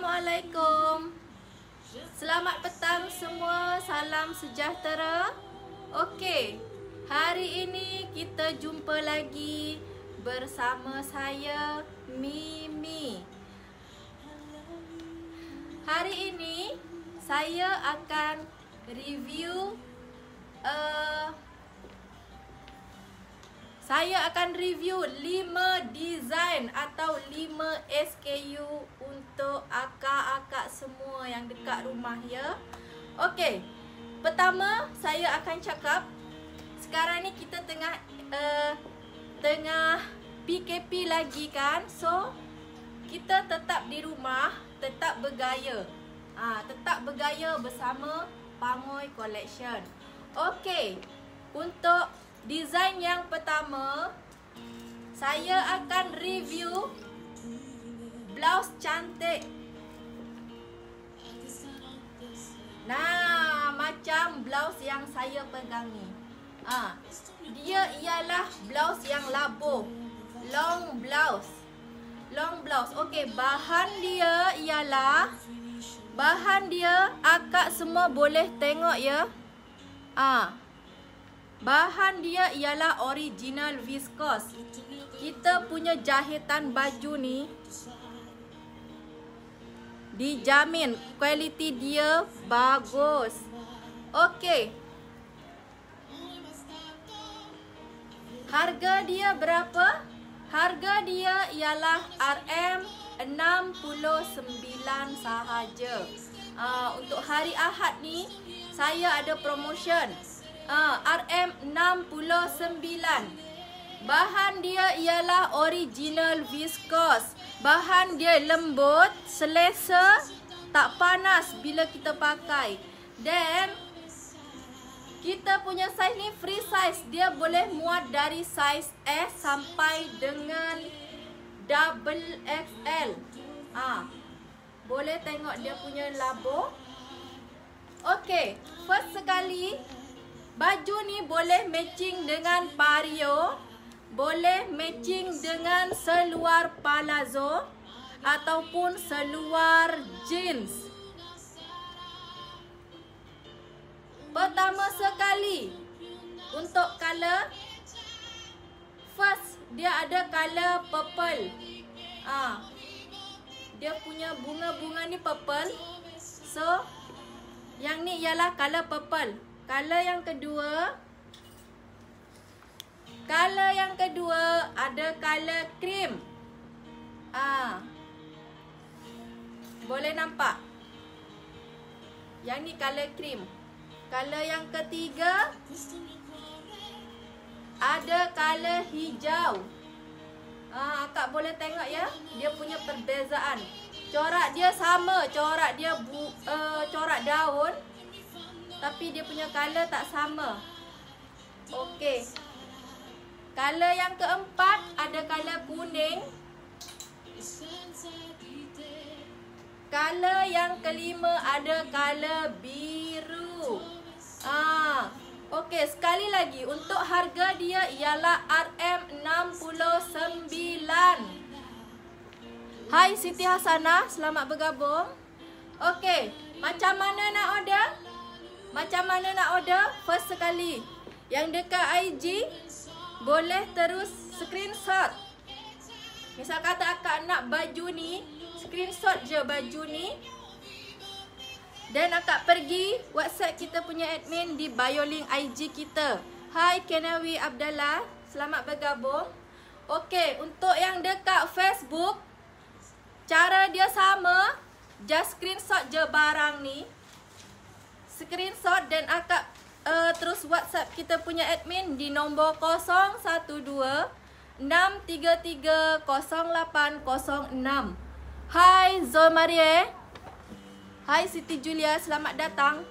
Assalamualaikum. Selamat petang semua. Salam sejahtera. Okey. Hari ini kita jumpa lagi bersama saya Mimi. Hari ini saya akan review uh, saya akan review 5 design atau 5 SKU akak-akak semua yang dekat rumah ya. Okey. Pertama, saya akan cakap sekarang ni kita tengah uh, tengah PKP lagi kan. So, kita tetap di rumah, tetap bergaya. Ah, ha, tetap bergaya bersama Pangoy Collection. Okey. Untuk Design yang pertama Saya akan review Blouse cantik Nah, macam blouse yang saya pegang ni ha, Dia ialah blouse yang labuh. Long blouse. Long blouse. Okey, bahan dia ialah Bahan dia akak semua boleh tengok ya? Ah, Bahan dia ialah original viscose. Kita punya jahitan baju ni dijamin kualiti dia bagus. Okey. Harga dia berapa? Harga dia ialah RM69 sahaja. Uh, untuk hari Ahad ni saya ada promotion uh, RM69 Bahan dia ialah original viscose Bahan dia lembut, selesa, tak panas bila kita pakai. Dan kita punya saiz ni free size Dia boleh muat dari saiz S sampai dengan double XL Ah, Boleh tengok dia punya labo Okay, first sekali Baju ni boleh matching dengan pario, boleh matching dengan seluar palazzo ataupun seluar jeans. Pertama sekali untuk color first dia ada color purple. Ah. Dia punya bunga-bunga ni purple. So yang ni ialah color purple. Color yang kedua Color yang kedua ada color cream. Ah, Boleh nampak? Yang ni color cream. Color yang ketiga Ada color hijau. Ah, Akak boleh tengok ya? Dia punya perbezaan. Corak dia sama Corak dia bu, uh, corak daun. Tapi dia punya color tak sama. Okey. Color yang keempat ada color kuning. Color yang kelima ada color biru. Ah, okey, sekali lagi untuk harga dia ialah RM69. Hai Siti Hasanah, selamat bergabung. Okey, macam mana nak order? Macam mana nak order? First sekali Yang dekat IG Boleh terus screenshot. Misal kata akak nak baju ni Screenshot je baju ni. Dan akak pergi Whatsapp kita punya admin Di bio link IG kita. Hai Kenawi Abdallah. Selamat bergabung. Okay, untuk yang dekat Facebook Cara dia sama. Just screenshot je barang ni. Screenshot dan akak uh, terus WhatsApp kita punya admin di nombor 012 633 0806. Hai Zul Marie. Hai Siti Julia, selamat datang.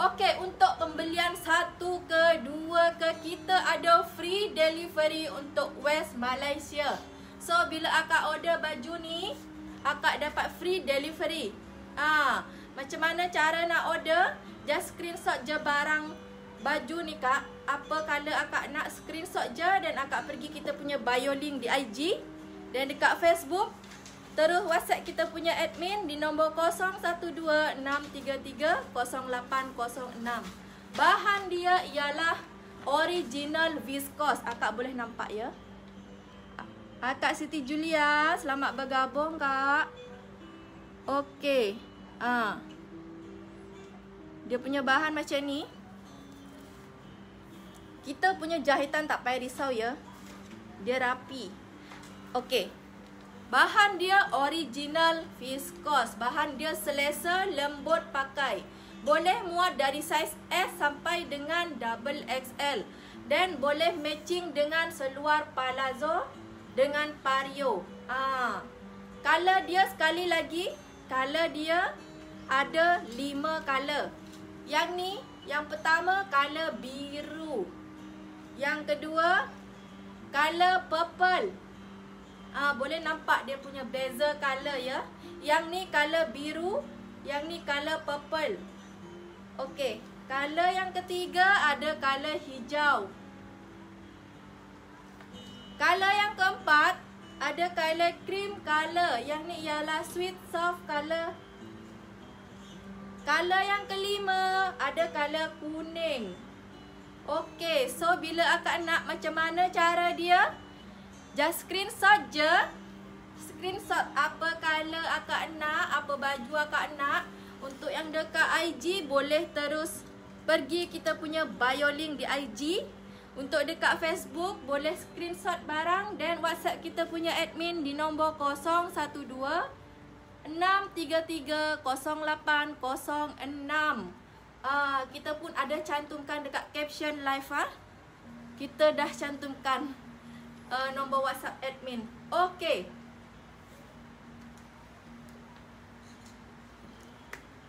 Okey, untuk pembelian satu ke dua ke kita ada free delivery untuk West Malaysia. So bila akak order baju ni, akak dapat free delivery. Ah, macam mana cara nak order? Just screenshot je barang baju ni kak. Apa color akak nak screenshot je dan akak pergi kita punya bio link di IG dan dekat Facebook. Terus WhatsApp kita punya admin di nombor 0126330806. Bahan dia ialah original viscose. Akak boleh nampak ya. Akak Siti Julia, selamat bergabung kak. Okey. Ha. Dia punya bahan macam ni. Kita punya jahitan tak payah risau ya. Dia rapi. Okey. Bahan dia original viscose. Bahan dia selesa, lembut pakai. Boleh muat dari saiz S sampai dengan double XL. Dan boleh matching dengan seluar palazzo dengan pario. Ah. Color dia sekali lagi, color dia ada lima color. Yang ni, yang pertama color biru. Yang kedua color purple. Ah, boleh nampak dia punya beza color ya. Yang ni color biru, yang ni color purple. Okey, color yang ketiga ada color hijau. Color yang keempat ada color cream color. Yang ni ialah sweet soft color. Color yang kelima ada color kuning. Okey, so bila akak nak macam mana cara dia? Just screenshot je. Screenshot apa color akak nak, apa baju akak nak. Untuk yang dekat IG boleh terus pergi kita punya bio link di IG. Untuk dekat Facebook boleh screenshot barang dan WhatsApp kita punya admin di nombor 012 633 0806. Ah, kita pun ada cantumkan dekat caption live ah. Kita dah cantumkan uh, nombor WhatsApp admin. Okey.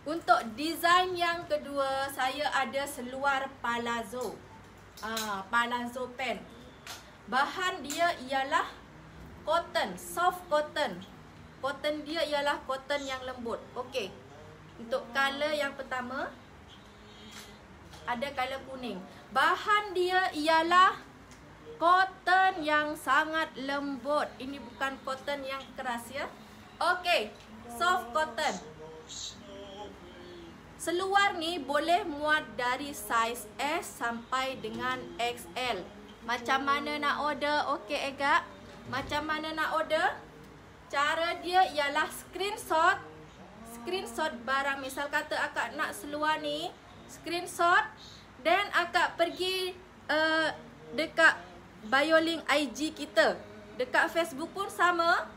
Untuk design yang kedua, saya ada seluar palazzo. Ah, palazzo pen. Bahan dia ialah cotton, soft cotton. Cotton dia ialah cotton yang lembut. Okey. Untuk color yang pertama ada color kuning. Bahan dia ialah cotton yang sangat lembut. Ini bukan cotton yang keras ya. Okey. Soft cotton. Seluar ni boleh muat dari saiz S sampai dengan XL. Macam mana nak order? Okey Ega. Macam mana nak order? Cara dia ialah screenshot. Screenshot barang. Misal kata akak nak seluar ni. Screenshot. Dan akak pergi uh, dekat bio link IG kita. Dekat Facebook pun sama.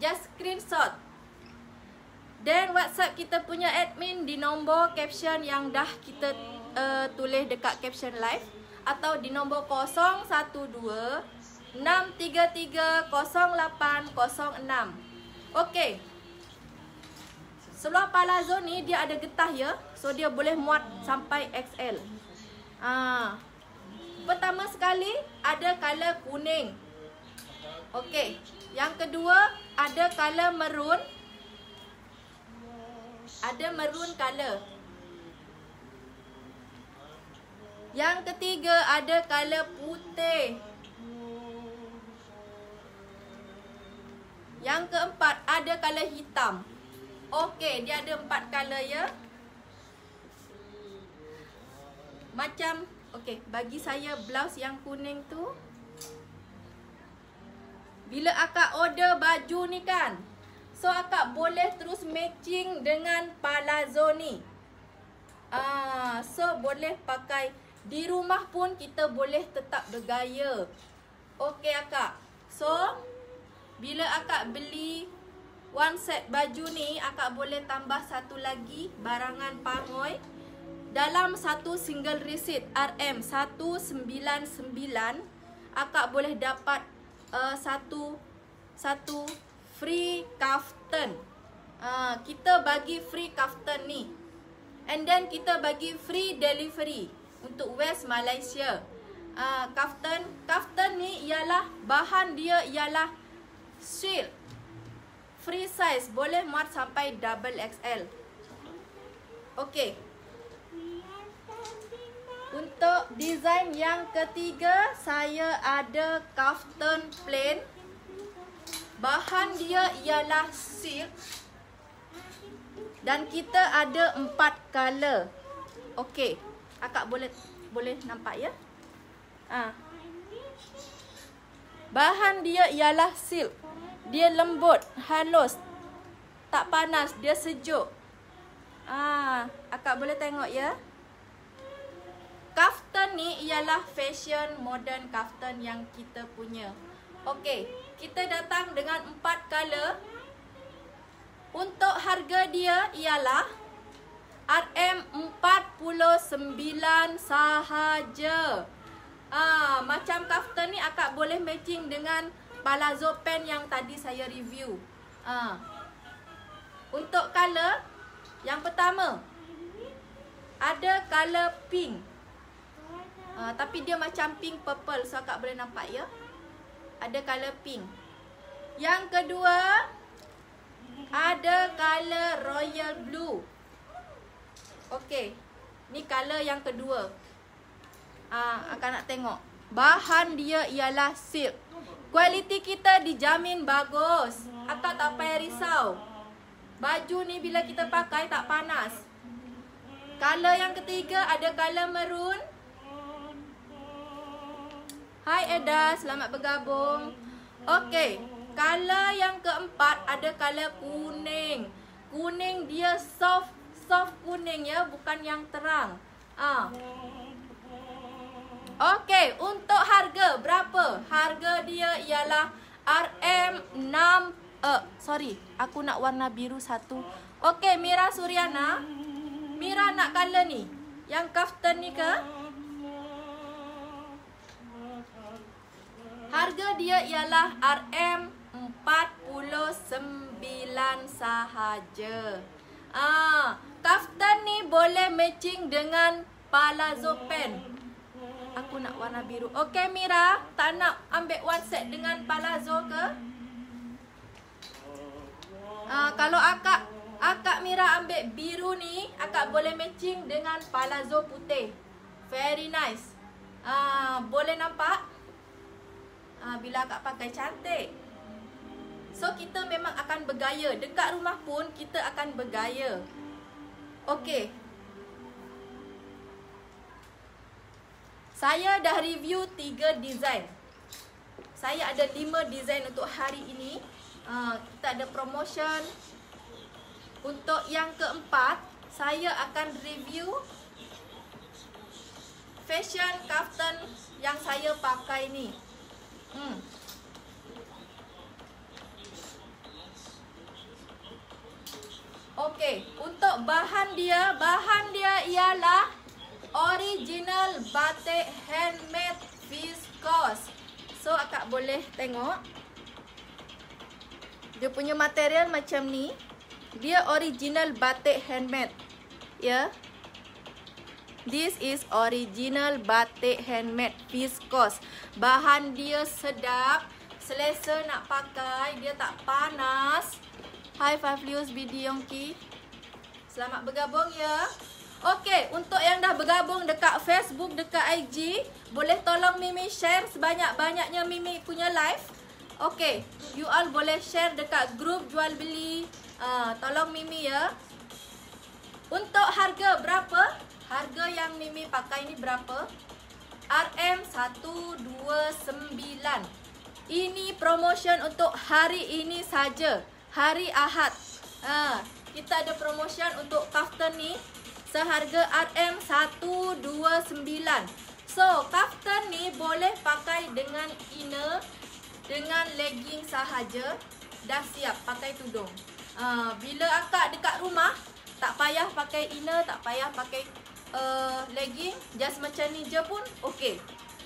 Just screenshot. Dan WhatsApp kita punya admin di nombor caption yang dah kita uh, tulis dekat caption live atau di nombor 012 633 0806. Okey. Seluar palazzo ni dia ada getah ya. So dia boleh muat sampai XL. Ah. Pertama sekali ada color kuning. Okey. Yang kedua ada color maroon. Ada maroon color. Yang ketiga ada color putih. Yang keempat ada color hitam. Okey, dia ada empat color ya. Macam okey, bagi saya blouse yang kuning tu. Bila akak order baju ni kan, So akak boleh terus matching dengan palazzo ni. Ah, so boleh pakai di rumah pun kita boleh tetap bergaya. Okey akak. So bila akak beli one set baju ni, akak boleh tambah satu lagi barangan pangoi dalam satu single receipt RM 199 akak boleh dapat uh, satu satu free kaftan. Uh, kita bagi free kaftan ni. And then kita bagi free delivery untuk West Malaysia. Uh, kaftan, kaftan ni ialah bahan dia ialah silk. Free size boleh muat sampai double XL. Okay. Untuk design yang ketiga, saya ada kaftan plain Bahan dia ialah silk dan kita ada empat color. Okey. Akak boleh boleh nampak ya? Ah. Bahan dia ialah silk. Dia lembut, halus. Tak panas, dia sejuk. Ah, akak boleh tengok ya? Kaftan ni ialah fashion modern kaftan yang kita punya. Okey, kita datang dengan empat color. Untuk harga dia ialah RM49 sahaja. Ah, macam kaftan ni akak boleh matching dengan palazzo pen yang tadi saya review. Ah. Untuk color yang pertama ada color pink. Ah, tapi dia macam pink purple so akak boleh nampak ya ada color pink. Yang kedua ada color royal blue. Okey. Ni color yang kedua. Ah, akan nak tengok. Bahan dia ialah silk. Kualiti kita dijamin bagus. Akak tak payah risau. Baju ni bila kita pakai tak panas. Color yang ketiga ada color maroon. Hai Eda, selamat bergabung. Okey, color yang keempat ada color kuning. Kuning dia soft, soft kuning ya, bukan yang terang. Ah. Okey, untuk harga berapa? Harga dia ialah RM6 eh uh, sorry, aku nak warna biru satu. Okey, Mira Suryana. Mira nak color ni. Yang kaftan ni ke? Harga dia ialah RM49 sahaja. Ah, kaftan ni boleh matching dengan palazzo pen. Aku nak warna biru. Okey Mira, tak nak ambil one set dengan palazzo ke? Ah, kalau akak akak Mira ambil biru ni, akak boleh matching dengan palazzo putih. Very nice. Ah, boleh nampak? uh, bila akak pakai cantik. So kita memang akan bergaya. Dekat rumah pun kita akan bergaya. Okey. Saya dah review 3 design. Saya ada 5 design untuk hari ini. Uh, kita ada promotion. Untuk yang keempat, saya akan review fashion kaftan yang saya pakai ni. Hmm. Okey, untuk bahan dia, bahan dia ialah original batik handmade viscose. So akak boleh tengok. Dia punya material macam ni. Dia original batik handmade. Ya. Yeah. This is original batik handmade viscose. Bahan dia sedap, selesa nak pakai, dia tak panas. Hi Faflius Bidi Yongki. Selamat bergabung ya. Okey, untuk yang dah bergabung dekat Facebook, dekat IG, boleh tolong Mimi share sebanyak-banyaknya Mimi punya live. Okey, you all boleh share dekat grup jual beli. Uh, tolong Mimi ya. Untuk harga berapa? Harga yang Mimi pakai ni berapa? RM129 Ini promotion untuk hari ini saja Hari Ahad ha, Kita ada promotion untuk kaftan ni Seharga RM129 So, kaftan ni boleh pakai dengan inner Dengan legging sahaja Dah siap pakai tudung ha, Bila akak dekat rumah Tak payah pakai inner Tak payah pakai uh, legging just macam ni je pun okey.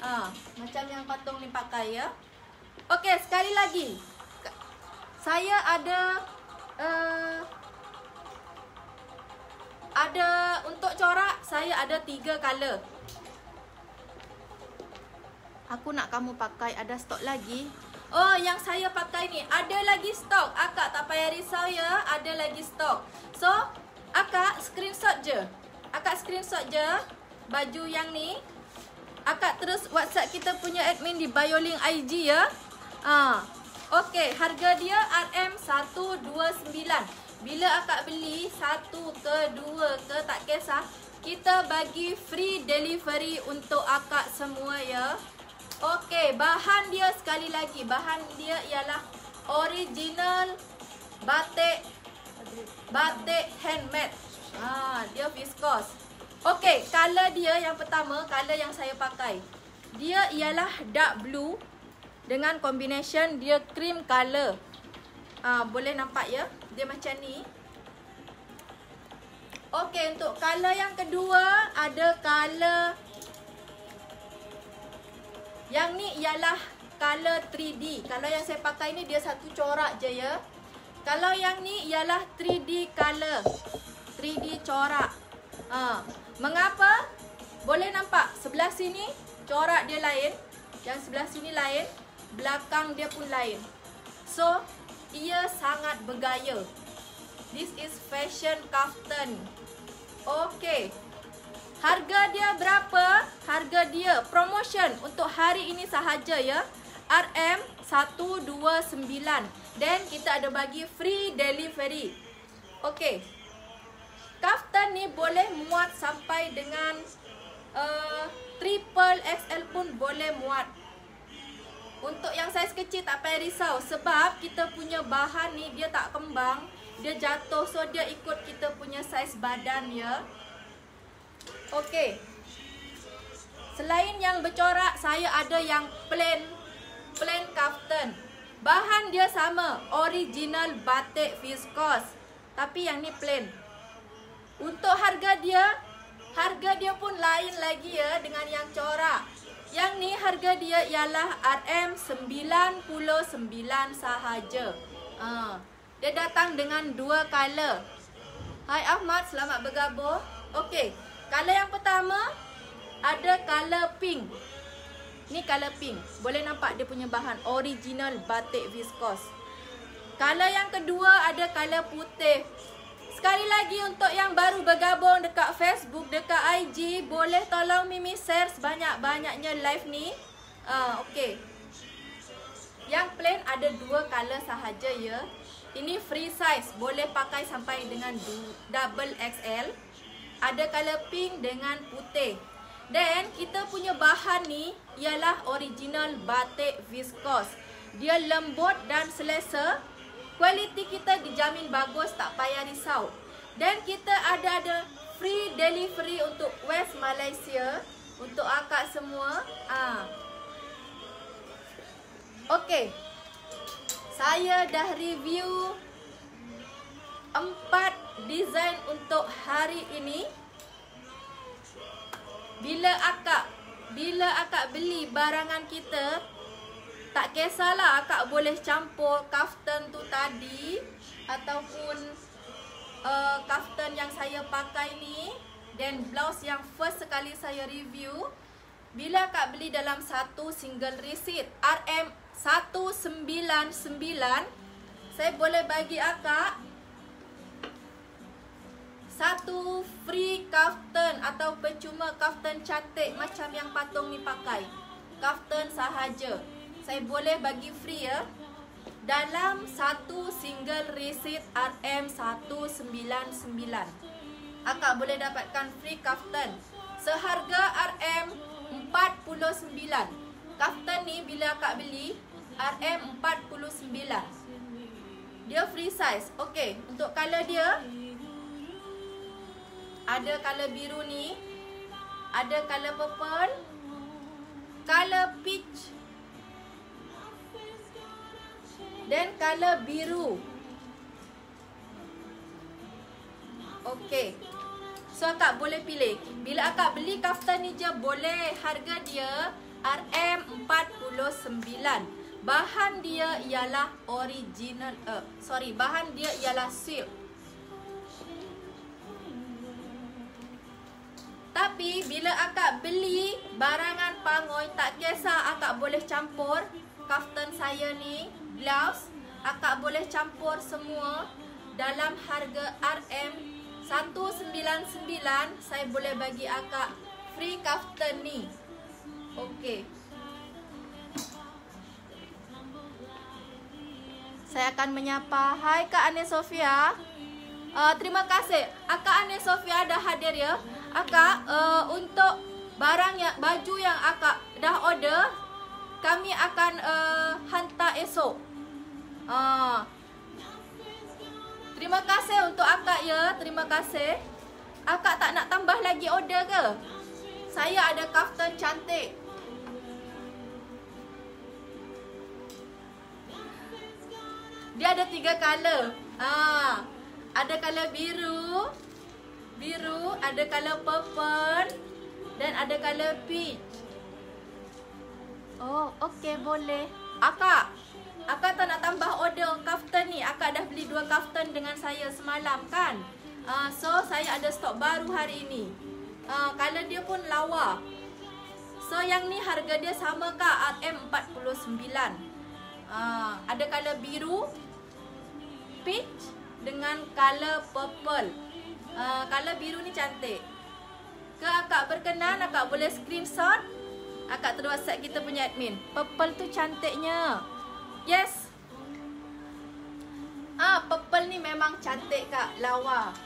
Ha, macam yang patung ni pakai ya. Okey, sekali lagi. Saya ada uh, ada untuk corak saya ada tiga color. Aku nak kamu pakai ada stok lagi. Oh, yang saya pakai ni ada lagi stok. Akak tak payah risau ya, ada lagi stok. So, akak screenshot je akak screenshot je baju yang ni. Akak terus WhatsApp kita punya admin di bio link IG ya. Ha. Okey, harga dia RM129. Bila akak beli satu ke dua ke tak kisah, kita bagi free delivery untuk akak semua ya. Okey, bahan dia sekali lagi, bahan dia ialah original batik batik handmade. Ha, dia viscose. Okey, color dia yang pertama, color yang saya pakai. Dia ialah dark blue dengan combination dia cream color. Uh, boleh nampak ya? Dia macam ni. Okey, untuk color yang kedua ada color Yang ni ialah color 3D. Kalau yang saya pakai ni dia satu corak je ya. Kalau yang ni ialah 3D color. 3D corak. Ha. Mengapa? Boleh nampak sebelah sini corak dia lain, yang sebelah sini lain belakang dia pun lain. So, ia sangat bergaya. This is fashion kaftan. Okay. Harga dia berapa? Harga dia promotion untuk hari ini sahaja ya. RM129. Dan kita ada bagi free delivery. Okay. Kaftan ni boleh muat sampai dengan uh, triple XL pun boleh muat. Untuk yang saiz kecil tak payah risau sebab kita punya bahan ni dia tak kembang, dia jatuh so dia ikut kita punya saiz badan ya. Okey. Selain yang bercorak, saya ada yang plain plain kaftan. Bahan dia sama, original batik viscose. Tapi yang ni plain. Untuk harga dia, harga dia pun lain lagi ya dengan yang corak. Yang ni harga dia ialah RM99 sahaja. Ha. Dia datang dengan dua color. Hai Ahmad, selamat bergabung. Okey, color yang pertama ada color pink. Ni color pink. Boleh nampak dia punya bahan original batik viscose. Color yang kedua ada color putih. Sekali lagi untuk yang baru bergabung dekat Facebook, dekat IG, boleh tolong Mimi share sebanyak-banyaknya live ni. Uh, okay. Yang plain ada dua color sahaja ya. Ini free size, boleh pakai sampai dengan double XL. Ada color pink dengan putih. Dan kita punya bahan ni ialah original batik viscose. Dia lembut dan selesa Kualiti kita dijamin bagus, tak payah risau. Dan kita ada ada free delivery untuk West Malaysia untuk akak semua. Ah. Okey. Saya dah review empat design untuk hari ini. Bila akak bila akak beli barangan kita, tak kisahlah akak boleh campur kaftan tu tadi ataupun uh, kaftan yang saya pakai ni dan blouse yang first sekali saya review. Bila akak beli dalam satu single receipt RM199 saya boleh bagi akak satu free kaftan atau percuma kaftan cantik macam yang patung ni pakai. Kaftan sahaja saya boleh bagi free ya? Dalam satu single receipt RM199 akak boleh dapatkan free kaftan seharga RM49 kaftan ni bila akak beli RM49 dia free size. Okey untuk color dia ada color biru ni ada color purple color peach Dan color biru. Okey. So akak boleh pilih. Bila akak beli kaftan ni je boleh harga dia RM49. Bahan dia ialah original uh, sorry, bahan dia ialah silk. Tapi bila akak beli barangan pangoi tak kisah akak boleh campur kaftan saya ni blouse akak boleh campur semua dalam harga RM199 saya boleh bagi akak free kaftan ni okey Saya akan menyapa. Hai Kak Ane Sofia. Uh, terima kasih. Akak Ane Sofia dah hadir ya. Akak uh, untuk barang yang baju yang akak dah order kami akan uh, hantar esok. Uh, terima kasih untuk akak ya. Terima kasih. Akak tak nak tambah lagi order ke? Saya ada kaftan cantik. Dia ada tiga color. Ah, ada color biru, biru, ada color purple dan ada color peach. Oh, okey boleh. Akak, akak tak nak tambah order kaftan ni. Akak dah beli dua kaftan dengan saya semalam kan? Ah, so saya ada stok baru hari ini. Ah, color dia pun lawa. So yang ni harga dia sama kak RM49. Ah, ada color biru, peach dengan color purple. Uh, color biru ni cantik. Ke akak berkenan, akak boleh screenshot. Akak terus WhatsApp kita punya admin. Purple tu cantiknya. Yes. Ah, purple ni memang cantik kak, lawa.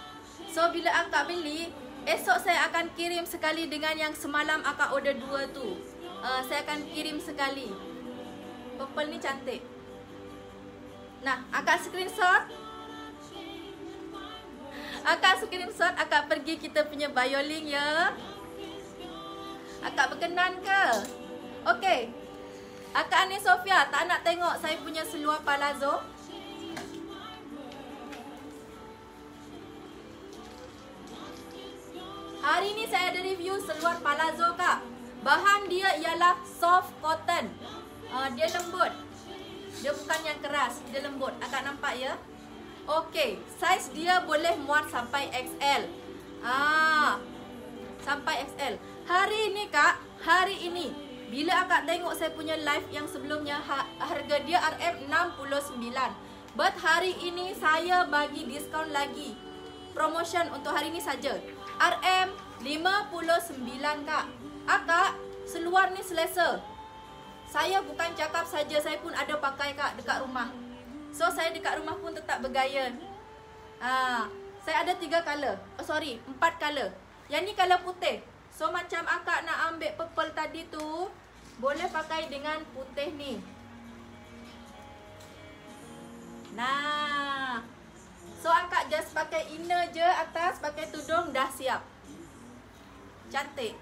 So bila akak beli, esok saya akan kirim sekali dengan yang semalam akak order dua tu. Uh, saya akan kirim sekali. Purple ni cantik. Nah, akak screenshot. Akak screenshot, akak pergi kita punya bio link ya. Akak berkenan ke? Okey. Akak Ani Sofia, tak nak tengok saya punya seluar palazzo? Hari ni saya ada review seluar palazzo kak. Bahan dia ialah soft cotton. Uh, dia lembut. Dia bukan yang keras, dia lembut. Akak nampak ya? Okey, saiz dia boleh muat sampai XL. Ah. Sampai XL. Hari ini Kak, hari ini bila akak tengok saya punya live yang sebelumnya ha, harga dia RM69. But hari ini saya bagi diskaun lagi. Promotion untuk hari ini saja. RM59 Kak. Akak seluar ni selesa. Saya bukan cakap saja saya pun ada pakai kak dekat rumah. So saya dekat rumah pun tetap bergaya. Ah, saya ada tiga color. Oh sorry, empat color. Yang ni color putih. So macam akak nak ambil purple tadi tu, boleh pakai dengan putih ni. Nah. So akak just pakai inner je atas, pakai tudung dah siap. Cantik.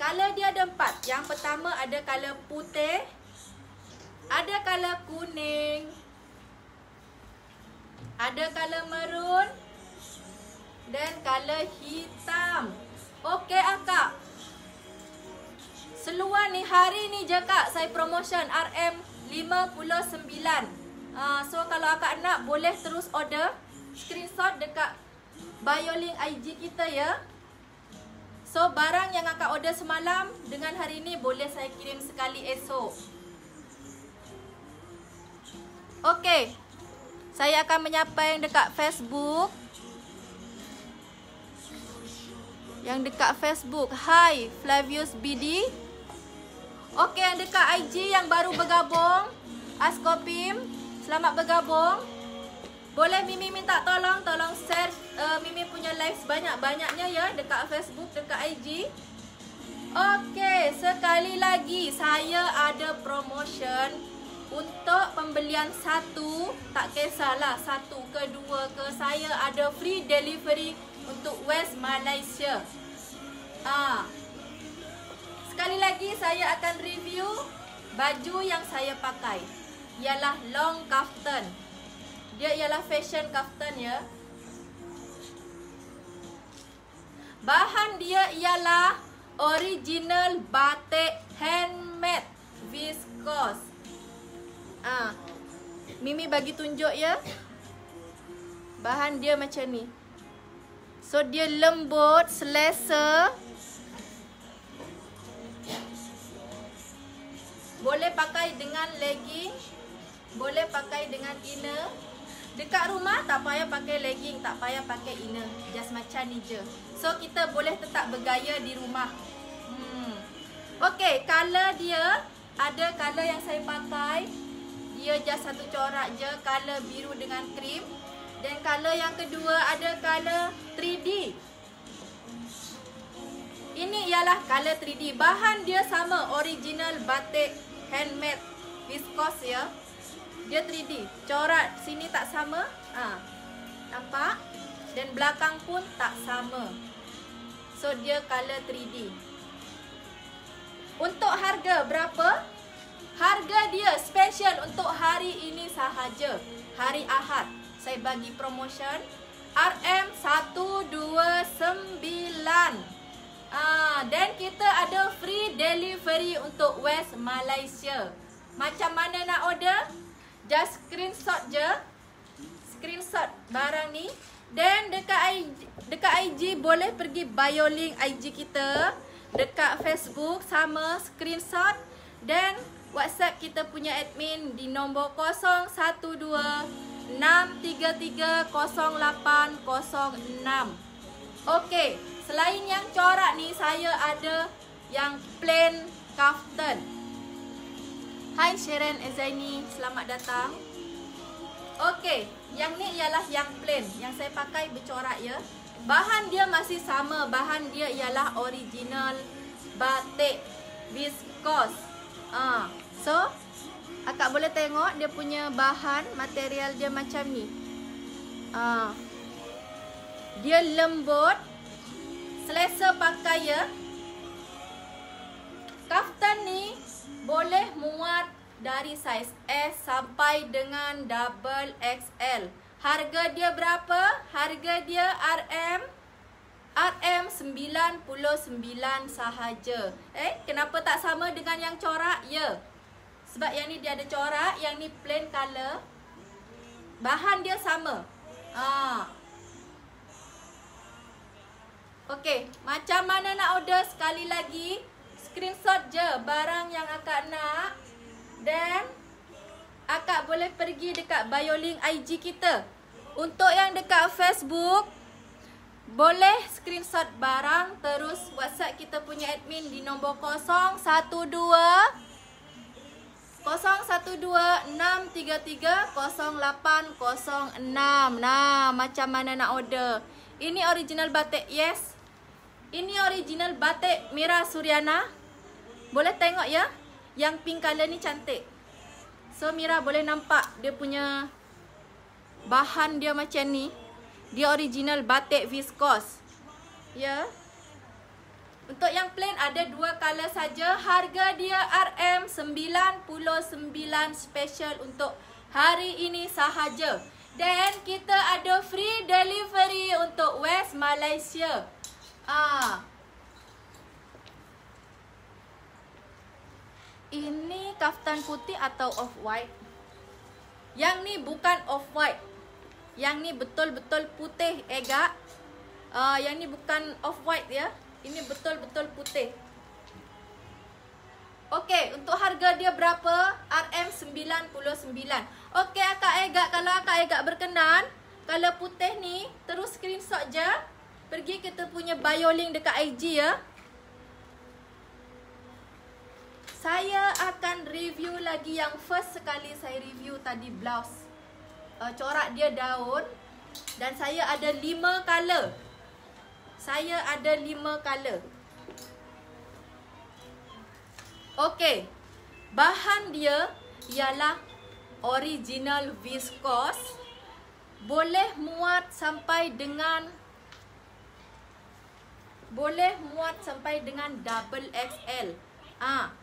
Color dia ada empat. Yang pertama ada color putih. Ada color kuning. Ada color maroon. Dan color hitam. Okey akak. Seluar ni hari ni je kak saya promotion RM59. Uh, so kalau akak nak boleh terus order. Screenshot dekat bio link IG kita ya. So barang yang akak order semalam dengan hari ini boleh saya kirim sekali esok. Okey. Saya akan menyapa yang dekat Facebook. Yang dekat Facebook. Hi Flavius BD. Okey yang dekat IG yang baru bergabung. Askopim. Selamat bergabung. Boleh Mimi minta tolong Tolong share uh, Mimi punya live sebanyak-banyaknya ya Dekat Facebook, dekat IG Okey, sekali lagi Saya ada promotion Untuk pembelian satu Tak kisahlah Satu ke dua ke Saya ada free delivery Untuk West Malaysia Ah, Sekali lagi saya akan review Baju yang saya pakai Ialah long kaftan dia ialah fashion kaftan ya. Bahan dia ialah original batik handmade viscose. Ah. Mimi bagi tunjuk ya. Bahan dia macam ni. So dia lembut, selesa. Boleh pakai dengan legging, boleh pakai dengan inner. Dekat rumah tak payah pakai legging, tak payah pakai inner. Just macam ni je. So kita boleh tetap bergaya di rumah. Hmm. Okay, color dia ada color yang saya pakai dia just satu corak je color biru dengan krim dan color yang kedua ada color 3D ini ialah color 3D bahan dia sama original batik handmade viscose ya. Dia 3D corak sini tak sama ha. nampak? Dan belakang pun tak sama. So dia color 3D untuk harga berapa? Harga dia special untuk hari ini sahaja. Hari Ahad. Saya bagi promotion RM129. Ah, dan kita ada free delivery untuk West Malaysia. Macam mana nak order? Just screenshot je. Screenshot barang ni. Dan dekat IG, dekat IG boleh pergi bio link IG kita. Dekat Facebook sama screenshot. Dan WhatsApp kita punya admin di nombor 012-633-0806 Okey, selain yang corak ni saya ada yang plain kaftan. Hai Sharon Ezaini, selamat datang. Okey, yang ni ialah yang plain Yang saya pakai bercorak ya. Bahan dia masih sama Bahan dia ialah original batik viscose. Ah, So, akak boleh tengok dia punya bahan material dia macam ni. Uh, dia lembut. Selesa pakai ya. Kaftan ni boleh muat dari saiz S sampai dengan double XL. Harga dia berapa? Harga dia RM RM99 sahaja. Eh, kenapa tak sama dengan yang corak? Ya. Sebab yang ni dia ada corak, yang ni plain color. Bahan dia sama. Ha. Okey, macam mana nak order sekali lagi? Screenshot je barang yang akak nak. Dan akak boleh pergi dekat bio link IG kita. Untuk yang dekat Facebook, boleh screenshot barang terus WhatsApp kita punya admin di nombor 012 0126330806 Nah, macam mana nak order? Ini original batik, yes. Ini original batik Mira Suryana. Boleh tengok ya? Yang pink color ni cantik. So, Mira boleh nampak dia punya Bahan dia macam ni. Dia original batik viscose. Ya untuk yang plain ada dua color saja. Harga dia RM99 special untuk hari ini sahaja. Dan kita ada free delivery untuk West Malaysia. Ah. Ini kaftan putih atau off white? Yang ni bukan off white. Yang ni betul-betul putih, Ega. Ah, yang ni bukan off white ya. Ini betul-betul putih. Okey, untuk harga dia berapa? RM99. Okey, Akak Egat. Kalau Akak Egat berkenan, kalau putih ni, terus screenshot je. Pergi kita punya bio link dekat IG ya. Saya akan review lagi yang first sekali saya review tadi blouse. Uh, corak dia daun. Dan saya ada lima color. Saya ada lima color. Okey. Bahan dia ialah original viscose. Boleh muat sampai dengan boleh muat sampai dengan double XL. Ah. Ha.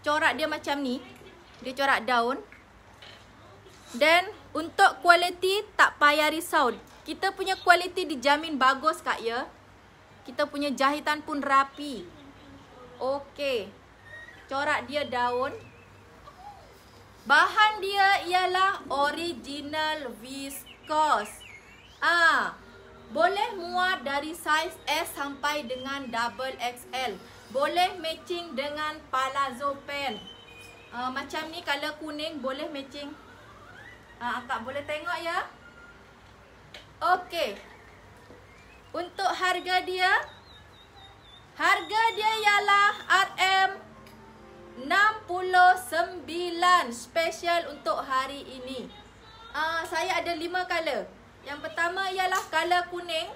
Corak dia macam ni. Dia corak daun. Dan untuk kualiti tak payah risau. Kita punya kualiti dijamin bagus kak ya. Kita punya jahitan pun rapi. Okey. Corak dia daun. Bahan dia ialah original viscose. Ah, boleh muat dari saiz S sampai dengan double XL. Boleh matching dengan palazzo pant. Uh, macam ni kalau kuning boleh matching. Ah, akak boleh tengok ya. Okey. Untuk harga dia Harga dia ialah RM special untuk hari ini. Uh, saya ada lima color. Yang pertama ialah color kuning.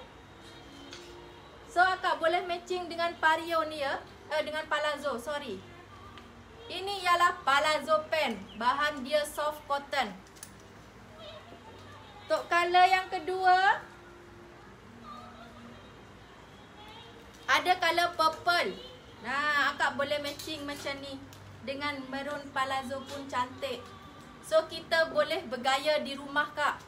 So akak boleh matching dengan pario ni ya. Eh, dengan palazzo, sorry. Ini ialah palazzo pen. Bahan dia soft cotton. Untuk color yang kedua. Ada color purple. Nah, akak boleh matching macam ni dengan maroon palazzo pun cantik. So kita boleh bergaya di rumah kak.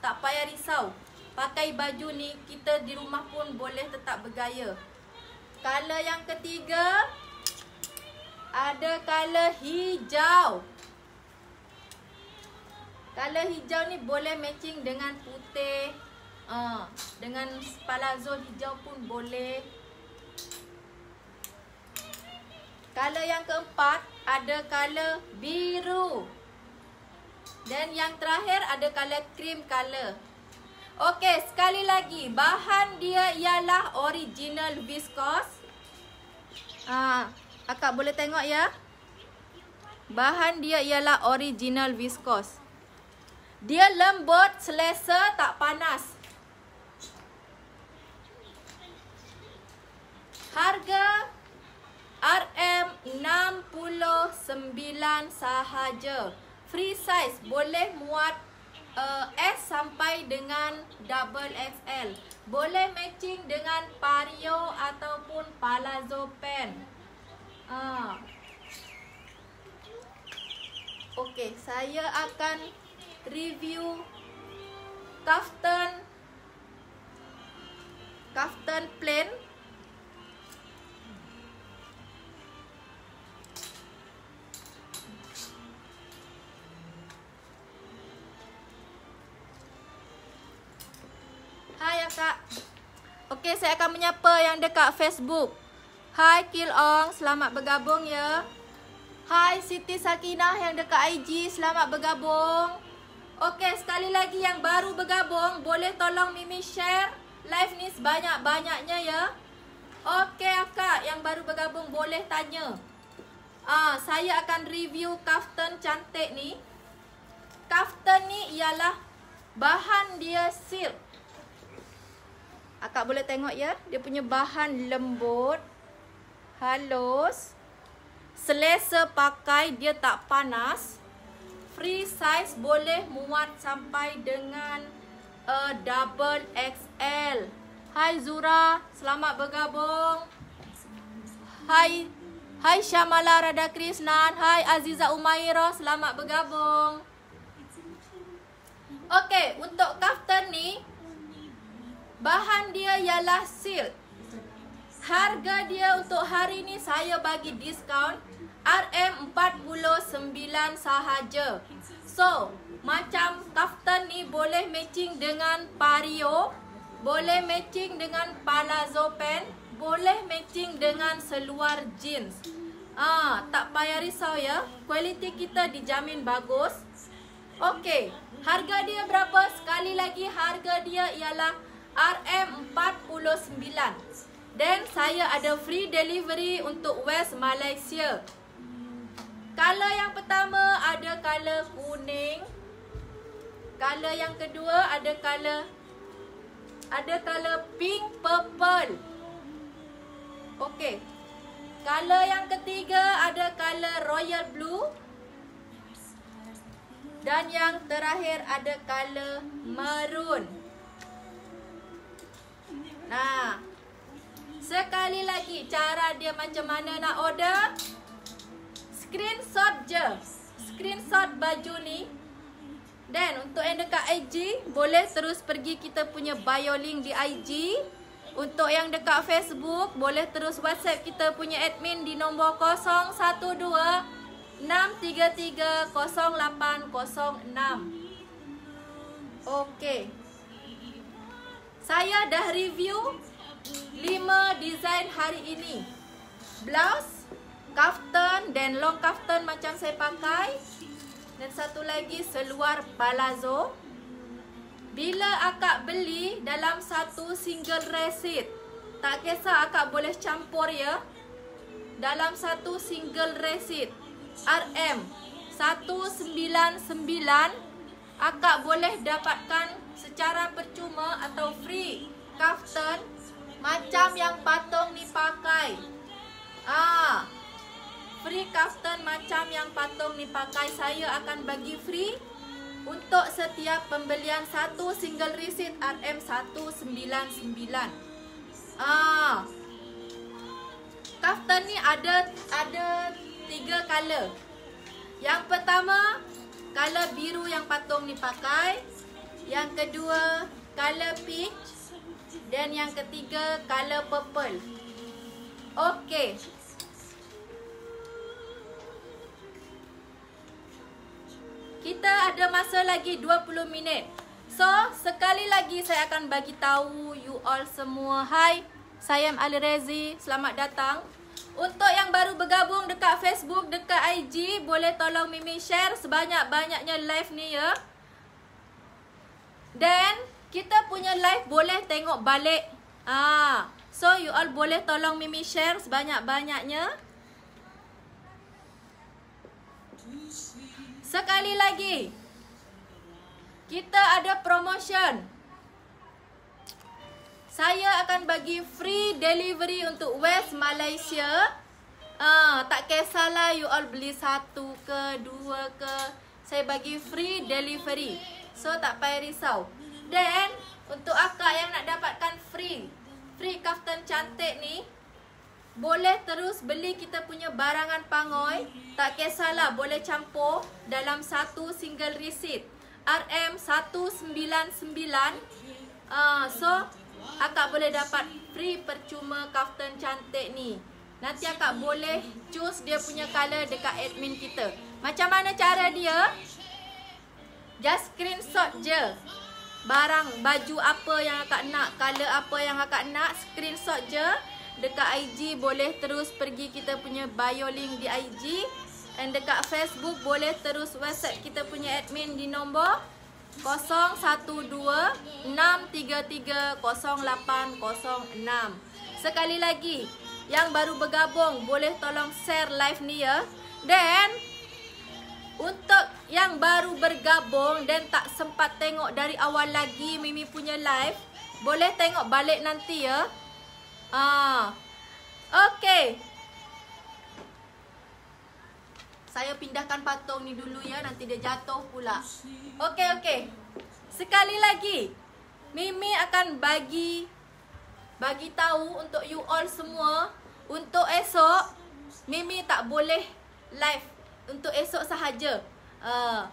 Tak payah risau. Pakai baju ni kita di rumah pun boleh tetap bergaya. Color yang ketiga ada color hijau. Color hijau ni boleh matching dengan putih. Uh, dengan palazzo hijau pun boleh. Color yang keempat ada color biru. Dan yang terakhir ada color cream color. Okey, sekali lagi. Bahan dia ialah original viscose. Ah, akak boleh tengok ya. Bahan dia ialah original viscose. Dia lembut, selesa, tak panas. Harga RM69 sahaja. Free size boleh muat uh, S sampai dengan double XL. Boleh matching dengan pario ataupun palazzo pen. Uh. Okey, saya akan review kaftan kaftan plain kak. Okey, saya akan menyapa yang dekat Facebook. Hai Kil Ong, selamat bergabung ya. Hai Siti Sakinah yang dekat IG, selamat bergabung. Okey, sekali lagi yang baru bergabung, boleh tolong Mimi share live ni sebanyak-banyaknya ya. Okey akak, yang baru bergabung boleh tanya. Ah, saya akan review kaftan cantik ni. Kaftan ni ialah bahan dia silk. Akak boleh tengok ya, dia punya bahan lembut, halus, selesa pakai, dia tak panas. Free size boleh muat sampai dengan uh, double XL. Hai Zura, selamat bergabung. Hai Hai Syamala Radha Krishnan, hai Aziza Umaira, selamat bergabung. Okey, untuk kaftan ni Bahan dia ialah silk. Harga dia untuk hari ni saya bagi diskaun RM49 sahaja. So, macam kaftan ni boleh matching dengan pario, boleh matching dengan palazzo pen, boleh matching dengan seluar jeans. Ah, tak payah risau ya. Kualiti kita dijamin bagus. Okey, harga dia berapa? Sekali lagi harga dia ialah RM49 Dan saya ada free delivery untuk West Malaysia. Color yang pertama ada color kuning. Color yang kedua ada color Ada color pink purple. Okey. Color yang ketiga ada color royal blue. Dan yang terakhir ada color maroon Nah. Sekali lagi cara dia macam mana nak order? Screenshot je. Screenshot baju ni. Dan untuk yang dekat IG, boleh terus pergi kita punya bio link di IG. Untuk yang dekat Facebook, boleh terus WhatsApp kita punya admin di nombor 012 633 0806. Okey. Saya dah review 5 design hari ini. Blouse, kaftan dan long kaftan macam saya pakai. Dan satu lagi seluar palazzo. Bila akak beli dalam satu single receipt, tak kisah akak boleh campur ya. dalam satu single receipt RM 199 akak boleh dapatkan secara percuma atau free kaftan macam yang patung ni pakai. Ah. Free kaftan macam yang patung ni pakai saya akan bagi free untuk setiap pembelian satu single receipt RM199. Ah. Kaftan ni ada ada tiga color. Yang pertama, color biru yang patung ni pakai. Yang kedua, color peach. Dan yang ketiga, color purple. Okey. Kita ada masa lagi 20 minit. So, sekali lagi saya akan bagi tahu you all semua. Hai, saya Ali Rezi. Selamat datang. Untuk yang baru bergabung dekat Facebook, dekat IG, boleh tolong Mimi share sebanyak-banyaknya live ni ya. Dan kita punya live boleh tengok balik. Ah, so you all boleh tolong Mimi share sebanyak-banyaknya. Sekali lagi. Kita ada promotion. Saya akan bagi free delivery untuk West Malaysia. Ah, tak kisahlah you all beli satu ke dua ke. Saya bagi free delivery. So tak payah risau. Dan untuk akak yang nak dapatkan free free kaftan cantik ni boleh terus beli kita punya barangan pangoi. Tak kisahlah boleh campur dalam satu single receipt. RM199. Ah, uh, so akak boleh dapat free percuma kaftan cantik ni. Nanti akak boleh choose dia punya color dekat admin kita. Macam mana cara dia? Just screenshot je. Barang, baju apa yang akak nak, color apa yang akak nak, screenshot je. Dekat IG boleh terus pergi kita punya bio link di IG. And dekat Facebook boleh terus WhatsApp kita punya admin di nombor 012-633-0806 Sekali lagi Yang baru bergabung Boleh tolong share live ni ya Dan Untuk yang baru bergabung Dan tak sempat tengok dari awal lagi Mimi punya live Boleh tengok balik nanti ya. Ah, Okay saya pindahkan patung ni dulu ya Nanti dia jatuh pula. Okey okey. Sekali lagi Mimi akan bagi Bagi tahu untuk you all semua Untuk esok Mimi tak boleh live Untuk esok sahaja uh,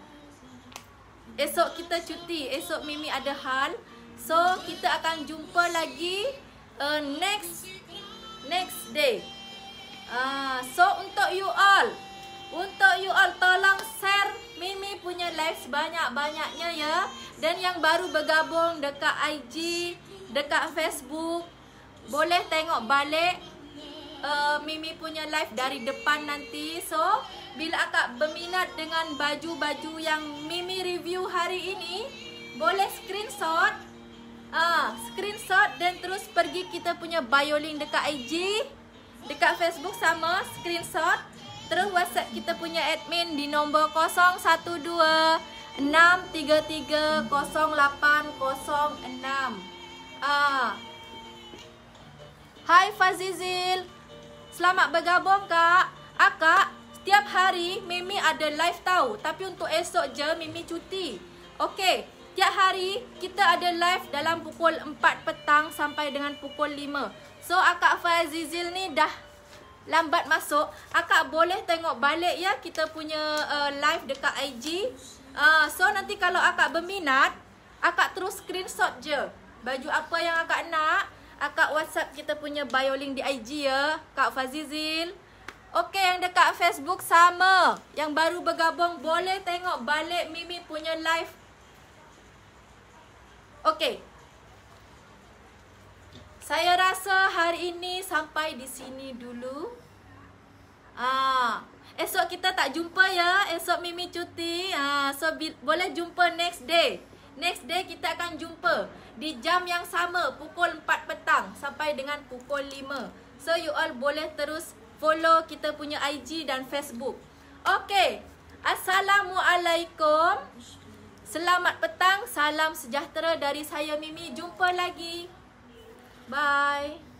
Esok kita cuti Esok Mimi ada hal So kita akan jumpa lagi uh, Next Next day uh, So untuk you all untuk you all tolong share Mimi punya live sebanyak-banyaknya ya. Dan yang baru bergabung dekat IG, dekat Facebook, boleh tengok balik uh, Mimi punya live dari depan nanti. So, bila akak berminat dengan baju-baju yang Mimi review hari ini, boleh screenshot. Ah, uh, screenshot dan terus pergi kita punya bio link dekat IG, dekat Facebook sama screenshot. Terus WhatsApp kita punya admin di nombor 012-633-0806 ah. Hai Fazizil Selamat bergabung kak Akak, setiap hari Mimi ada live tahu Tapi untuk esok je Mimi cuti Okey, tiap hari kita ada live dalam pukul 4 petang Sampai dengan pukul 5 So akak Fazizil ni dah lambat masuk, akak boleh tengok balik ya kita punya uh, live dekat IG. Uh, so nanti kalau akak berminat, akak terus screenshot je. Baju apa yang akak nak, akak WhatsApp kita punya bio link di IG ya, Kak Fazizil. Okey, yang dekat Facebook sama. Yang baru bergabung boleh tengok balik Mimi punya live. Okey. Saya rasa hari ini sampai di sini dulu. Ah, esok kita tak jumpa ya. Esok Mimi cuti. Ah, so boleh jumpa next day. Next day kita akan jumpa di jam yang sama pukul 4 petang sampai dengan pukul 5. So you all boleh terus follow kita punya IG dan Facebook. Okay. Assalamualaikum. Selamat petang. Salam sejahtera dari saya Mimi. Jumpa lagi. Bye.